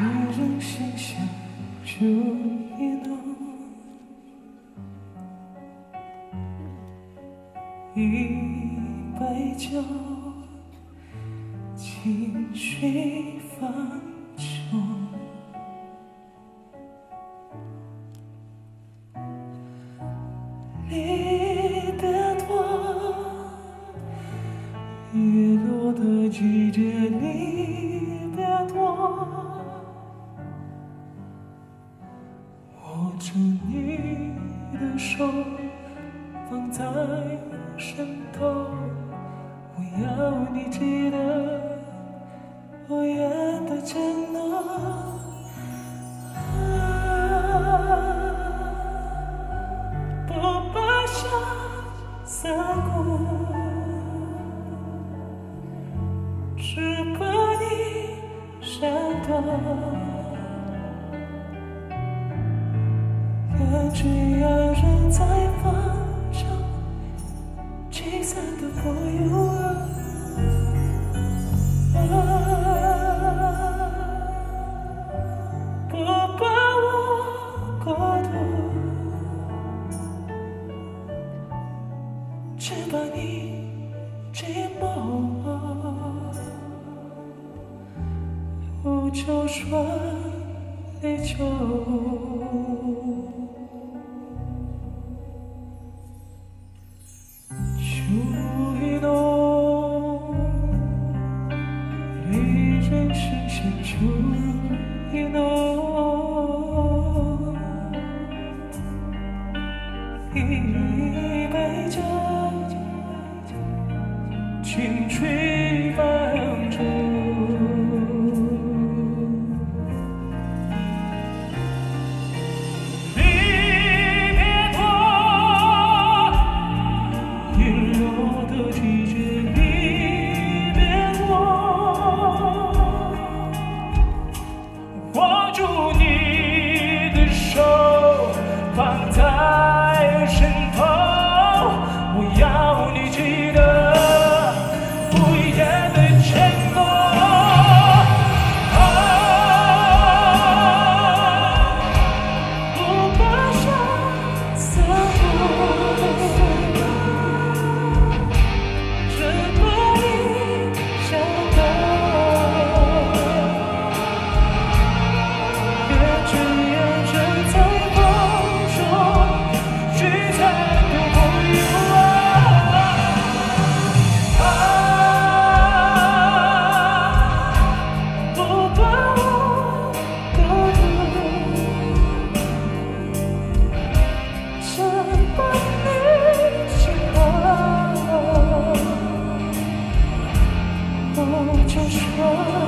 人心香就一浓，一杯酒，情绪放纵。握住你的手，放在我身头，我要你记得我愿的承诺。感觉爱人在发烧，驱散的火有不把我过度。只把你寂寞，无求说离愁。人心弦秋意浓。一杯酒，情绪放记得 love.